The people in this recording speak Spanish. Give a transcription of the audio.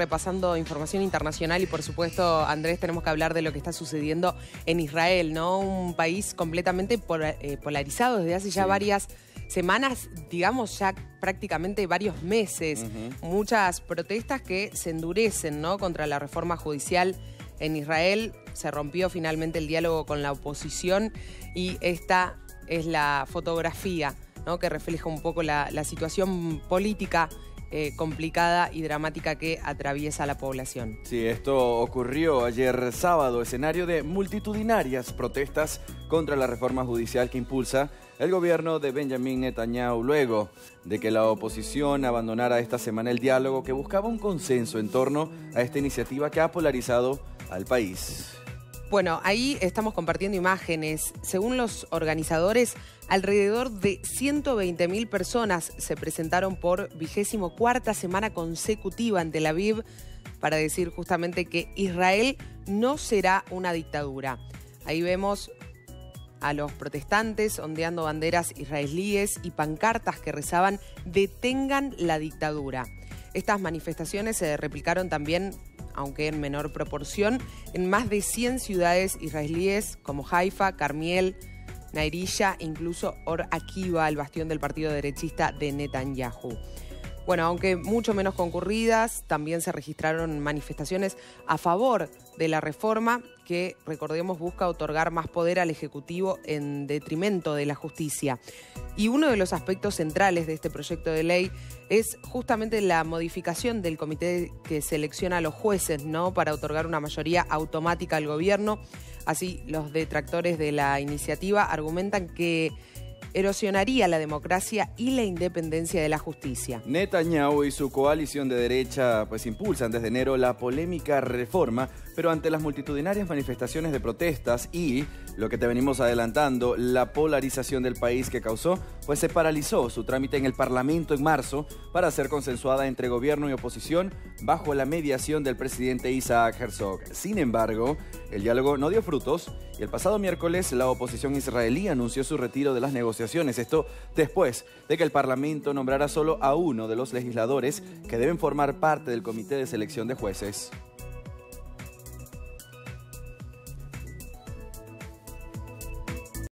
repasando información internacional y por supuesto, Andrés, tenemos que hablar de lo que está sucediendo en Israel, ¿no? Un país completamente eh, polarizado desde hace ya varias semanas, digamos ya prácticamente varios meses. Muchas protestas que se endurecen, ¿no? Contra la reforma judicial en Israel. Se rompió finalmente el diálogo con la oposición y esta es la fotografía ¿no? que refleja un poco la, la situación política eh, complicada y dramática que atraviesa la población. Sí, esto ocurrió ayer sábado, escenario de multitudinarias protestas contra la reforma judicial que impulsa el gobierno de Benjamin Netanyahu luego de que la oposición abandonara esta semana el diálogo que buscaba un consenso en torno a esta iniciativa que ha polarizado al país. Bueno, ahí estamos compartiendo imágenes. Según los organizadores, alrededor de 120.000 personas se presentaron por vigésimo cuarta semana consecutiva en Tel Aviv para decir justamente que Israel no será una dictadura. Ahí vemos a los protestantes ondeando banderas israelíes y pancartas que rezaban detengan la dictadura. Estas manifestaciones se replicaron también aunque en menor proporción, en más de 100 ciudades israelíes como Haifa, Carmiel, Nairilla incluso Or Akiva, el bastión del partido derechista de Netanyahu. Bueno, aunque mucho menos concurridas, también se registraron manifestaciones a favor de la reforma que, recordemos, busca otorgar más poder al Ejecutivo en detrimento de la justicia. Y uno de los aspectos centrales de este proyecto de ley es justamente la modificación del comité que selecciona a los jueces, ¿no? Para otorgar una mayoría automática al gobierno. Así, los detractores de la iniciativa argumentan que erosionaría la democracia y la independencia de la justicia. Netanyahu y su coalición de derecha pues impulsan desde enero la polémica reforma, pero ante las multitudinarias manifestaciones de protestas y lo que te venimos adelantando, la polarización del país que causó, pues se paralizó su trámite en el Parlamento en marzo para ser consensuada entre gobierno y oposición bajo la mediación del presidente Isaac Herzog. Sin embargo, el diálogo no dio frutos y el pasado miércoles la oposición israelí anunció su retiro de las Esto después de que el Parlamento nombrara solo a uno de los legisladores que deben formar parte del comité de selección de jueces.